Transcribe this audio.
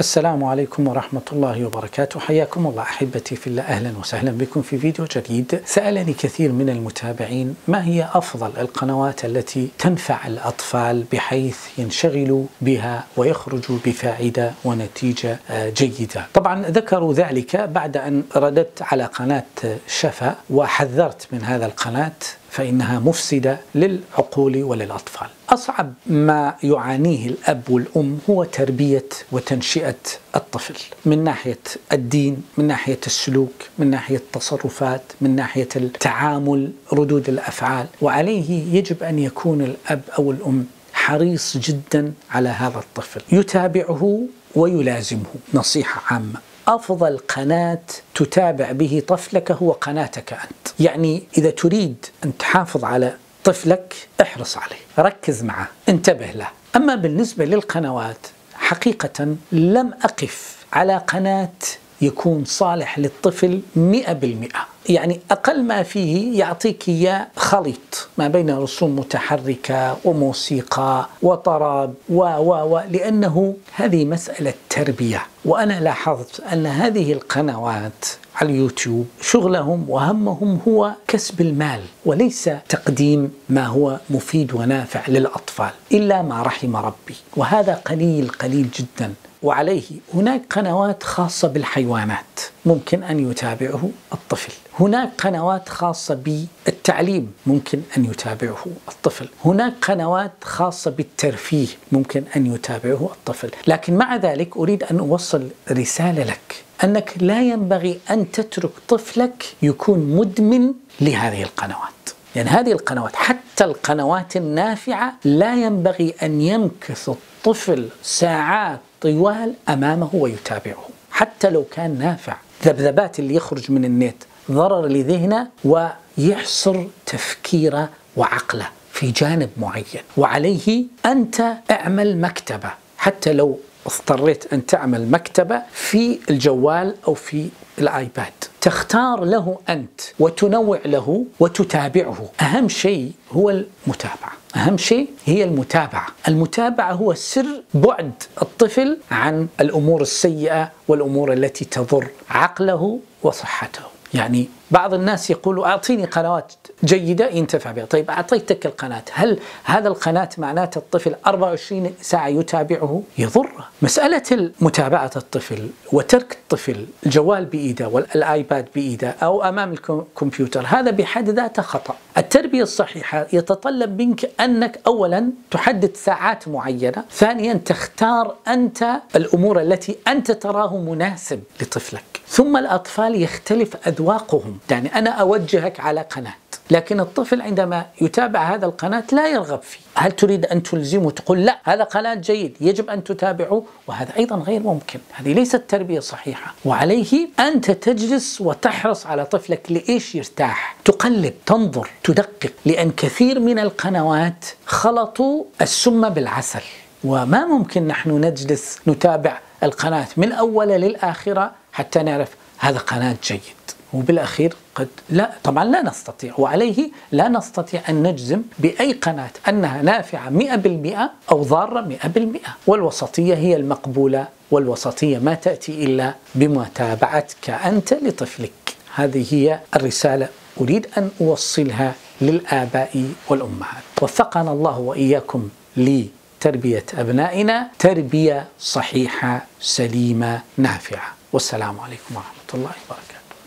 السلام عليكم ورحمة الله وبركاته. حياكم الله أحبتي في الله. أهلا وسهلا بكم في فيديو جديد. سألني كثير من المتابعين ما هي أفضل القنوات التي تنفع الأطفال بحيث ينشغلوا بها ويخرجوا بفائدة ونتيجة جيدة؟ طبعا ذكروا ذلك بعد أن رددت على قناة شفا وحذرت من هذا القناة. فإنها مفسدة للعقول وللأطفال. أصعب ما يعانيه الأب والأم هو تربية وتنشئة الطفل من ناحية الدين من ناحية السلوك من ناحية التصرفات من ناحية التعامل ردود الأفعال. وعليه يجب أن يكون الأب أو الأم حريص جدا على هذا الطفل. يتابعه ويلازمه. نصيحة عامة. أفضل قناة تتابع به طفلك هو قناتك أنت، يعني إذا تريد أن تحافظ على طفلك احرص عليه، ركز معه، انتبه له، أما بالنسبة للقنوات حقيقة لم أقف على قناة يكون صالح للطفل مئة بالمئة. يعني أقل ما فيه يعطيك إياه خليط ما بين رسوم متحركة وموسيقى وطرب و و و لأنه هذه مسألة تربية. وأنا لاحظت أن هذه القنوات على اليوتيوب شغلهم وهمهم هو كسب المال وليس تقديم ما هو مفيد ونافع للأطفال إلا ما رحم ربي. وهذا قليل قليل جدا. وعليه. هناك قنوات خاصة بالحيوانات. ممكن أن يتابعه الطفل. هناك قنوات خاصة بالتعليم. ممكن أن يتابعه الطفل. هناك قنوات خاصة بالترفيه. ممكن أن يتابعه الطفل. لكن مع ذلك أريد أن أوصل رسالة لك. أنك لا ينبغي أن تترك طفلك يكون مدمن لهذه القنوات. يعني هذه القنوات حتى القنوات النافعة لا ينبغي أن يمكث الطفل ساعات طوال أمامه ويتابعه. حتى لو كان نافع ذبذبات اللي يخرج من النت ضرر لذهنه ويحصر تفكيره وعقله في جانب معين. وعليه انت اعمل مكتبة. حتى لو اضطريت أن تعمل مكتبة في الجوال أو في الآيباد. تختار له أنت وتنوع له وتتابعه. أهم شيء هو المتابعة. أهم شيء هي المتابعة. المتابعة هو سر بعد الطفل عن الأمور السيئة والأمور التي تضر عقله وصحته. يعني بعض الناس يقولوا أعطيني قنوات جيدة ينتفع بها، طيب أعطيتك القناة، هل هذا القناة معناته الطفل 24 ساعة يتابعه؟ يضره، مسألة متابعه الطفل وترك الطفل الجوال بإيده والآيباد بإيده أو أمام الكمبيوتر هذا بحد ذاته خطأ، التربية الصحيحة يتطلب منك أنك اولا تحدد ساعات معينة، ثانيا تختار أنت الأمور التي أنت تراه مناسب لطفلك، ثم الأطفال يختلف أذواقهم. يعني أنا أوجهك على قناة لكن الطفل عندما يتابع هذا القناة لا يرغب فيه. هل تريد أن تلزمه؟ تقول لا هذا قناة جيد يجب أن تتابعه وهذا أيضا غير ممكن. هذه ليست تربية صحيحة. وعليه أنت تجلس وتحرص على طفلك لإيش يرتاح. تقلب تنظر تدقق لأن كثير من القنوات خلطوا السم بالعسل. وما ممكن نحن نجلس نتابع القناة من أولها للآخرة حتى نعرف هذا قناة جيد. وبالأخير قد لا طبعا لا نستطيع وعليه لا نستطيع أن نجزم بأي قناة أنها نافعة 100% أو ضارة 100% والوسطية هي المقبولة والوسطية ما تأتي إلا بمتابعتك أنت لطفلك. هذه هي الرسالة أريد أن أوصلها للآباء والأمهات. وفقنا الله وإياكم لتربية أبنائنا تربية صحيحة سليمة نافعة. والسلام عليكم ورحمة الله وبركاته.